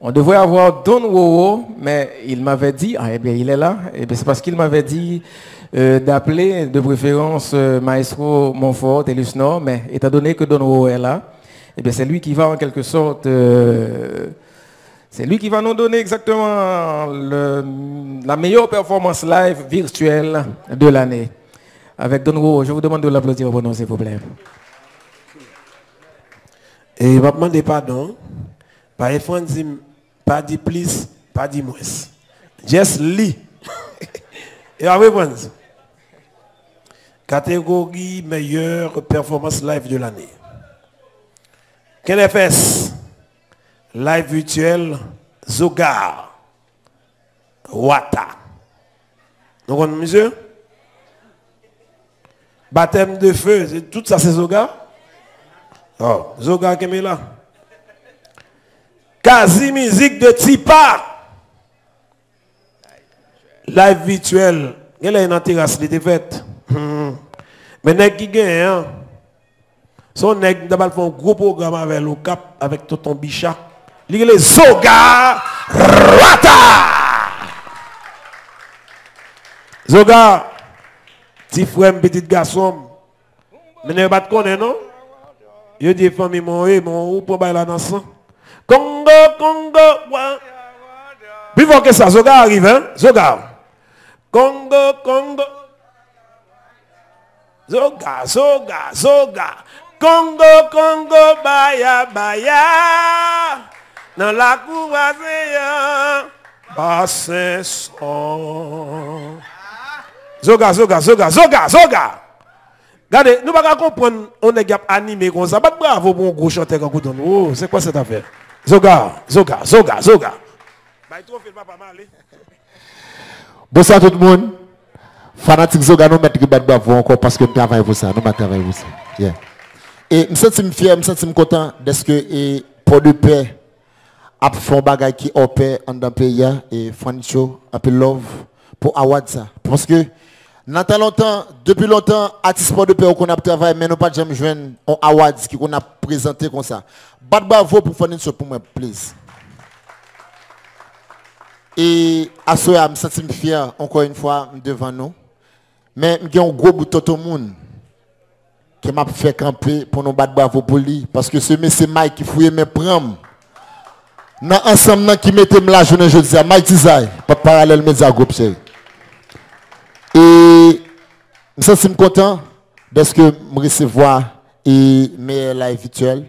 On devrait avoir Don Wowo, mais il m'avait dit, ah, eh bien, il est là, eh c'est parce qu'il m'avait dit euh, d'appeler de préférence euh, Maestro Montfort et Lusnor, mais étant donné que Don Wowo est là, eh bien, c'est lui qui va en quelque sorte, euh, c'est lui qui va nous donner exactement le- la meilleure performance live virtuelle de l'année. Avec Don Wowo, je vous demande de l'applaudir au bon s'il vous plaît. Et il va demander pardon. Par exemple, pas dit plus, pas dit moins. Just lit. Et à répondre. Catégorie meilleure performance live de l'année. KNFS. Live virtuel. Zogar. Wata. Donc, on monsieur? Baptême de feu. Tout ça, c'est Zogar? Oh, Zoga qui est là. Quasi musique de Tipa. Live virtuel. Elle est une terrasse, il était faite. Hmm. Mais nèg qui gagne, hein. Son nèg d'abord fait un gros programme avec le cap, avec Tonton Bichat. Il est Zoga Rata. Zoga, petit frère, petit garçon. Mais ne pas connaître, non? Yo dis famille mon mon ou pour bailler dans sang. Congo Congo wa. Puis faut que ça Zoga arrive hein? Zoga. Congo Congo. Zoga Zoga Zoga. Congo Congo baya baya. Dans la cour ya. Bassin son. Zoga Zoga Zoga Zoga Zoga. Regardez, nous ne pouvons pas comprendre, on est animé comme ça. Pas bravo pour un gros chanteur Goudon. Oh, c'est quoi cette affaire? Zoga, Zoga, Zoga, Zoga. Bonsoir tout le monde. Fanatique Zoga, nous mettons bad bravo encore parce que nous travaillons pour ça. Nous travaillons pour ça. Yeah. Et je me sens fier, je me sens content de ce que pour de paix a fait un bagage qui paix en dans pays et Fancho, un peu love pour award ça. Parce que depuis longtemps, artiste pour de paix qu'on a travaillé, mais nous pas jamais joindre un award qui qu'on a présenté comme ça. Bad bravo pour Fancho pour moi, please. Et à ce moment, je sens fier encore une fois devant nous. Mais il y a un bout de tout le monde qui m'a fait camper pour nous battre pour lui. Parce que ce monsieur Mike qui fouille mes. Dans ensemble qui mettait la journée jeudi, Mike Tizaï, pas parallèle média groupe chéri. Je sens content de que je recevoir et mes live virtuels,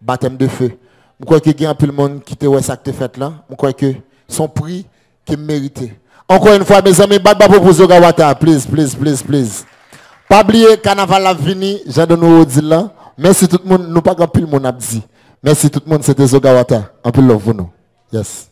baptême de feu. Je crois qu'il y a un peu de monde qui te ça que fait là. Je crois que son prix qui mérité. Encore une fois, mes amis, bad bravo pour Zogawata. Please, please, please, please. Pas oublier, carnaval a fini, j'ai au dit là. Merci tout le monde, nous pas grand pile mon a dit. Merci tout le monde, c'était Zogawata. Un peu love pour nous. Yes.